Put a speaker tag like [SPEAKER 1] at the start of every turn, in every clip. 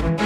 [SPEAKER 1] said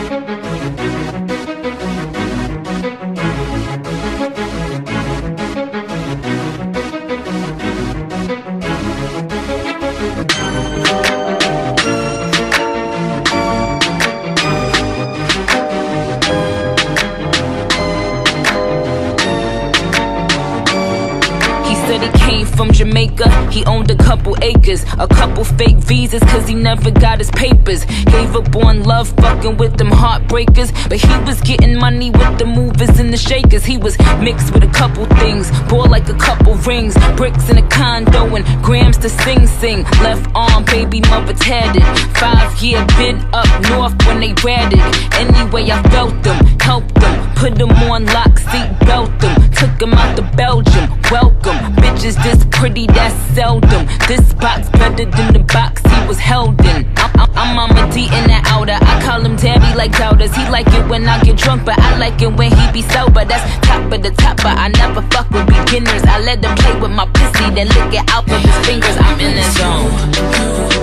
[SPEAKER 1] from Jamaica. He owned a couple acres, a couple fake visas, cause he never got his papers. Gave up on love, fucking with them heartbreakers. But he was getting money with the movers and the shakers. He was mixed with a couple things, bought like a couple rings, bricks in a condo, and grams to sing sing. Left arm, baby mother tatted. Five year been up north when they ratted. Anyway, I felt them, helped them, put them on lock, seat belt them, took them out to Belgium. Welcome, bitches this pretty, that's seldom. This box better than the box he was held in. I'm, I'm, I'm Mama D in the outer. I call him Tabby like doubters. He like it when I get drunk, but I like it when he be sober. That's top of the top, but I never fuck with beginners. I let them play with my pussy, then lick it out of his fingers. I'm in the zone.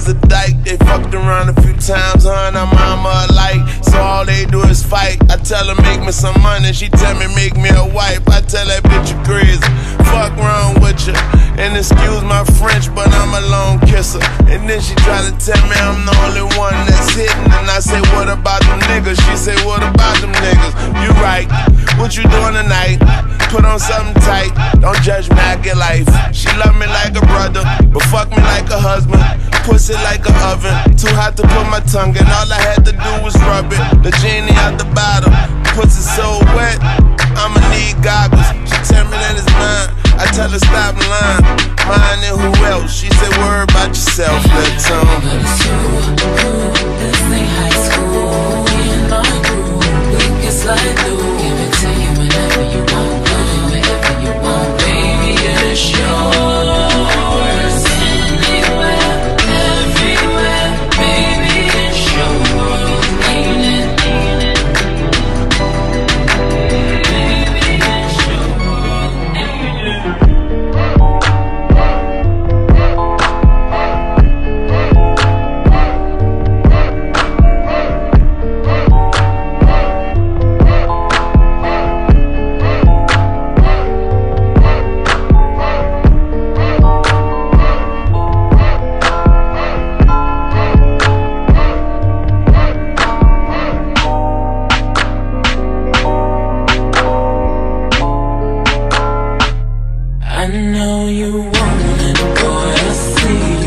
[SPEAKER 2] Is a dyke. They fucked around a few times, her and mama alike. So all they do is fight. I tell her make me some money, she tell me make me a wife. I tell that bitch you crazy. Fuck wrong with you. And excuse my French, but I'm a lone kisser. And then she try to tell me I'm the only one that's hitting. And I say, what about them niggas? She say, what about them niggas? You right. What you doing tonight? Put on something tight. Don't judge me, I get life. She love me like a brother, but fuck me like a husband. Pussy like an oven. Too hot to put my tongue in. All I had to do was rub it. The genie out the bottle. Pussy so wet. I'ma need and
[SPEAKER 3] go and see.